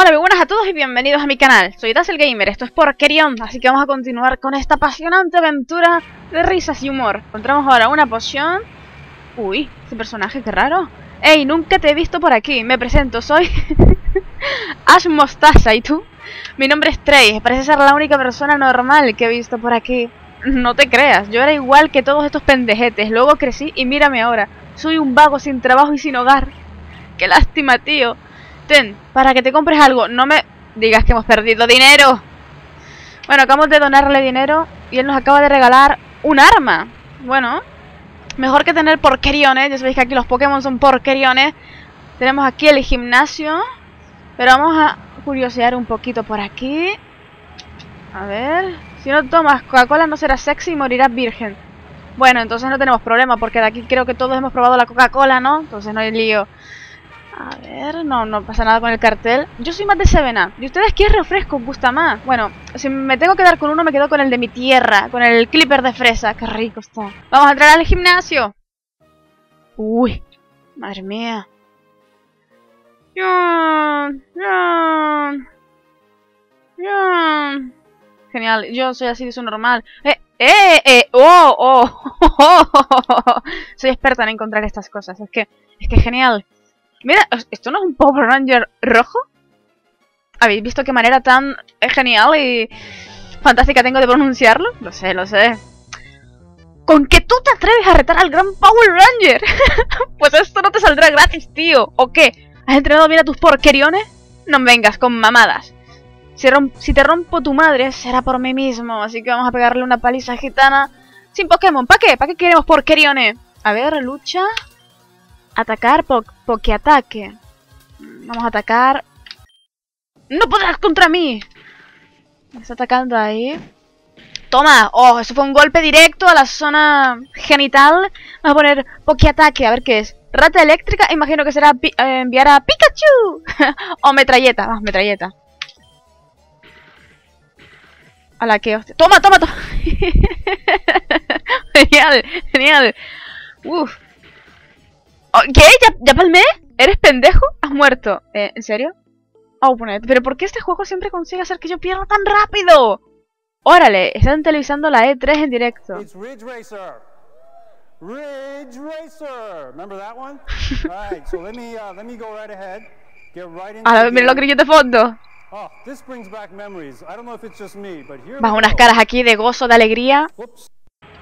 Hola, muy buenas a todos y bienvenidos a mi canal. Soy Dazzle Gamer, esto es Porquerion, así que vamos a continuar con esta apasionante aventura de risas y humor. Encontramos ahora una poción... Uy, ese personaje, qué raro. Ey, nunca te he visto por aquí. Me presento, soy... Ash Mostaza, ¿y tú? Mi nombre es Trey, parece ser la única persona normal que he visto por aquí. No te creas, yo era igual que todos estos pendejetes, luego crecí y mírame ahora. Soy un vago sin trabajo y sin hogar. Qué lástima, tío. Para que te compres algo. No me digas que hemos perdido dinero. Bueno, acabamos de donarle dinero y él nos acaba de regalar un arma. Bueno, mejor que tener porqueriones. Ya sabéis que aquí los Pokémon son porqueriones. Tenemos aquí el gimnasio. Pero vamos a curiosear un poquito por aquí. A ver. Si no tomas Coca-Cola no serás sexy y morirás virgen. Bueno, entonces no tenemos problema porque de aquí creo que todos hemos probado la Coca-Cola, ¿no? Entonces no hay lío. A ver, no, no pasa nada con el cartel. Yo soy más de Sevena. ¿Y ustedes qué refresco gusta más? Bueno, si me tengo que quedar con uno, me quedo con el de mi tierra. Con el clipper de fresa. Qué rico está. Vamos a entrar al gimnasio. Uy, madre mía. Genial, yo soy así de su normal. ¡Eh! ¡Eh! ¡Eh! ¡Oh! ¡Oh! soy experta en encontrar estas cosas. Es que, es que genial. Mira, ¿esto no es un Power Ranger rojo? ¿Habéis visto qué manera tan genial y fantástica tengo de pronunciarlo? Lo sé, lo sé. ¿Con qué tú te atreves a retar al gran Power Ranger? pues esto no te saldrá gratis, tío. ¿O qué? ¿Has entrenado bien a tus porqueriones? No vengas con mamadas. Si, si, te rompo tu madre, será por mí mismo. Así que vamos a pegarle una paliza gitana sin Pokémon. ¿Para qué? ¿Para qué queremos porqueriones? A ver, lucha. Atacar, po ataque. Vamos a atacar. ¡No podrás contra mí! Me está atacando ahí. ¡Toma! ¡Oh! Eso fue un golpe directo a la zona genital. Vamos a poner ataque, a ver qué es. Rata eléctrica, imagino que será eh, enviar a Pikachu. o metralleta, vamos, metralleta. A la que hostia. ¡Toma, toma, toma! genial, genial. Uf. Oh, ¿Qué? ¿Ya, ¿Ya palmé? ¿Eres pendejo? ¿Has muerto? Eh, ¿En serio? Oh, ¿Pero por qué este juego siempre consigue hacer que yo pierda tan rápido? Órale, están televisando la E3 en directo. Ridge Racer. Ridge Racer. Remember that one? right, so let me uh, let me go right ahead. Get right into Ah, mira los grillos de fondo. Oh, this brings back memories. I don't know if it's just me, but here Bajo unas caras aquí de gozo, de alegría.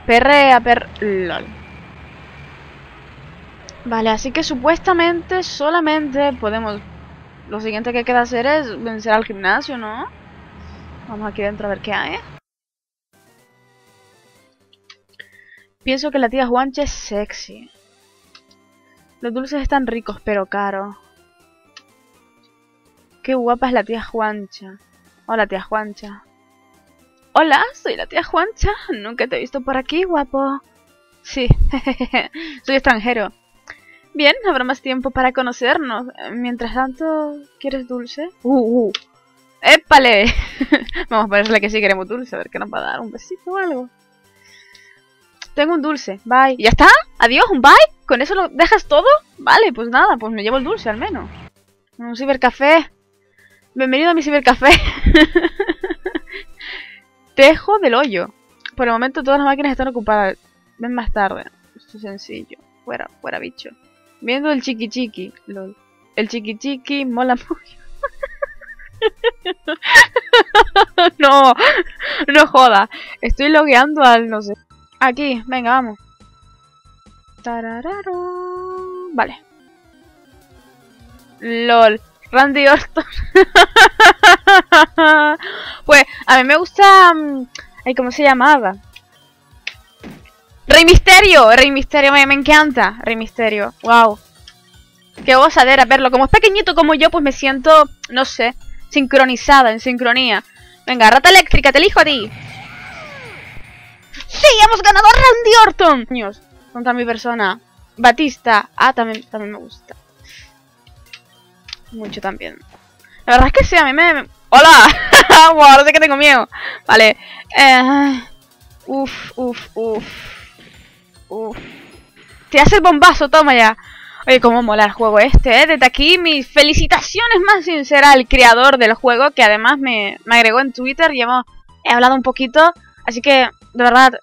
Perrea, per... LOL. Vale, así que supuestamente solamente podemos... Lo siguiente que queda hacer es vencer al gimnasio, ¿no? Vamos aquí dentro a ver qué hay. Pienso que la tía Juancha es sexy. Los dulces están ricos, pero caros. Qué guapa es la tía Juancha. Hola, tía Juancha. Hola, soy la tía Juancha. Nunca te he visto por aquí, guapo. Sí, soy extranjero. Bien, habrá más tiempo para conocernos. Mientras tanto, ¿quieres dulce? ¡Uh, uh! ¡Épale! Vamos a ponerle que sí queremos dulce, a ver qué nos va a dar. ¿Un besito o algo? Tengo un dulce, bye. ¿Ya está? ¿Adiós? ¿Un bye? ¿Con eso lo dejas todo? Vale, pues nada, pues me llevo el dulce al menos. Un cibercafé. Bienvenido a mi cibercafé. Tejo del hoyo. Por el momento todas las máquinas están ocupadas. Ven más tarde. Esto es sencillo. Fuera, fuera bicho. Viendo el chiqui chiqui, lol. El chiqui chiqui mola mucho. no, no joda. Estoy logueando al no sé. Aquí, venga, vamos. Vale. LOL. Randy Orton. pues, a mí me gusta... Mm, ¿cómo se llamaba? Rey Misterio, Rey Misterio, me, encanta. Rey Misterio, wow. Qué gozadera verlo. Como es pequeñito como yo, pues me siento, no sé, sincronizada, en sincronía. Venga, rata eléctrica, te elijo a ti. ¡Sí! ¡Hemos ganado a Randy Orton! Niños, contra mi persona. Batista. Ah, también, también me gusta. Mucho también. La verdad es que sí, a mí me... ¡Hola! wow, no sé que tengo miedo. Vale. Eh... Uf, uf, uf. Te hace bombazo, toma ya. Oye, cómo mola el juego este, ¿eh? Desde aquí mis felicitaciones más sinceras al creador del juego, que además me, me agregó en Twitter y hemos he hablado un poquito. Así que, de verdad,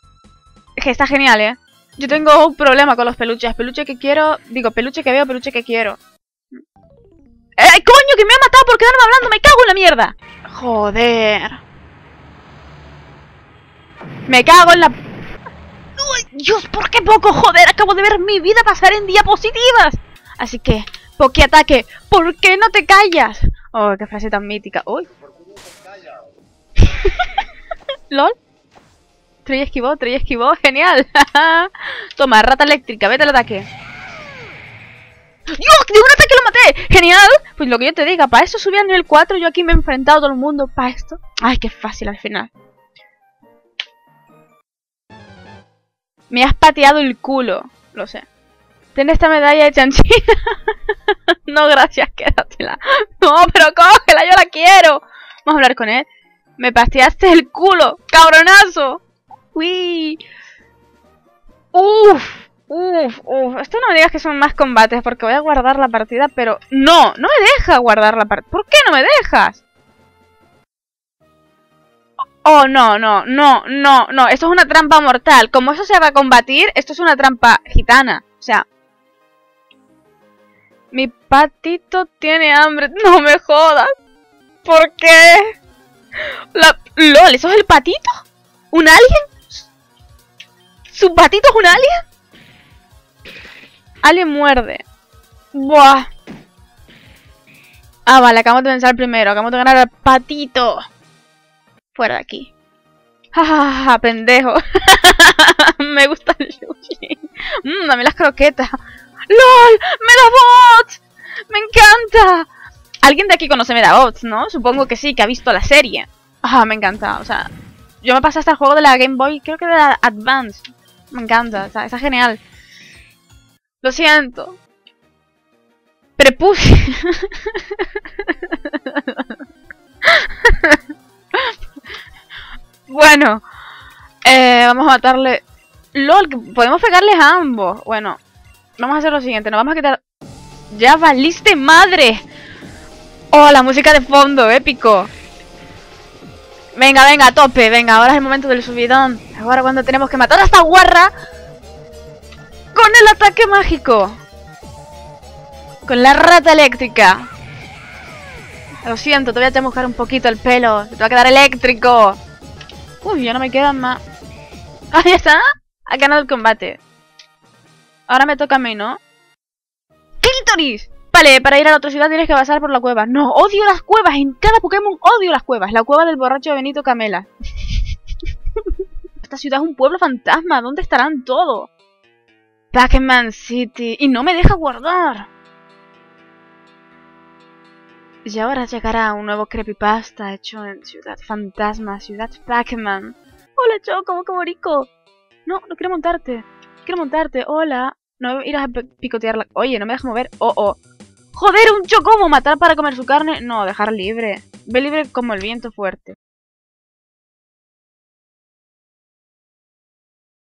que está genial, ¿eh? Yo tengo un problema con los peluches. Peluche que quiero... Digo, peluche que veo, peluche que quiero. ¡Ay, coño! ¡Que me ha matado por quedarme hablando! ¡Me cago en la mierda! Joder. Me cago en la... ¡Uy, Dios! ¿Por qué poco? Joder, acabo de ver mi vida pasar en diapositivas. Así que, ataque, ¿por qué no te callas? Oh, qué frase tan mítica. Uy. ¿Lol? Trey esquivó, Trey esquivó, genial. Toma, rata eléctrica, vete al ataque. ¡Dios! ¡De un ataque lo maté! ¡Genial! Pues lo que yo te diga, para eso subí a nivel 4, yo aquí me he enfrentado a todo el mundo. ¿Para esto? ¡Ay, qué fácil al final! Me has pateado el culo, lo sé. Ten esta medalla de chanchina. no, gracias, quédatela. No, pero cógela, yo la quiero. Vamos a hablar con él. Me pateaste el culo, cabronazo. Uy. Uf, uf, uf. Esto no me digas que son más combates porque voy a guardar la partida, pero... No, no me deja guardar la partida. ¿Por qué no me dejas? Oh, no, no, no, no, no. Esto es una trampa mortal. Como eso se va a combatir, esto es una trampa gitana. O sea... Mi patito tiene hambre. No me jodas. ¿Por qué? La... LOL, ¿eso es el patito? ¿Un alien? ¿Su patito es un alien? Alien muerde. Buah. Ah, vale, acabamos de pensar primero. Acabamos de ganar al patito. Fuera de aquí. Ja, pendejo. me gusta el sushi. Mmm, dame las croquetas. ¡LOL! ¡Medabots! ¡Me encanta! Alguien de aquí conoce Medabots, ¿no? Supongo que sí, que ha visto la serie. Ah, me encanta. O sea, yo me pasé hasta el juego de la Game Boy, creo que de la Advance. Me encanta, está, está genial. Lo siento. Prepuse. bueno. Eh, vamos a matarle... LOL, podemos pegarles a ambos. Bueno, vamos a hacer lo siguiente. Nos vamos a quitar... ¡Ya valiste madre! ¡Oh, la música de fondo! ¡Épico! Venga, venga, a tope, venga, ahora es el momento del subidón. Ahora cuando tenemos que matar a esta guarra con el ataque mágico. Con la rata eléctrica. Lo siento, te voy a mojar un poquito el pelo. Te va a quedar eléctrico. Uy, ya no me quedan más. Ah, ya está. Ha ganado el combate. Ahora me toca a mí, ¿no? ¡Clítoris! Vale, para ir a la otra ciudad tienes que pasar por la cueva. No, odio las cuevas. En cada Pokémon odio las cuevas. La cueva del borracho Benito Camela. Esta ciudad es un pueblo fantasma. ¿Dónde estarán todos? Pac-Man City. Y no me deja guardar. Y ahora llegará un nuevo creepypasta hecho en Ciudad Fantasma, Ciudad Pac-Man. Hola, Choco, como rico. No, no quiero montarte. Quiero montarte. Hola. No irás a picotearla. Oye, no me dejas mover. Oh, oh. Joder, un chocobo, matar para comer su carne. No, dejar libre. Ve libre como el viento fuerte.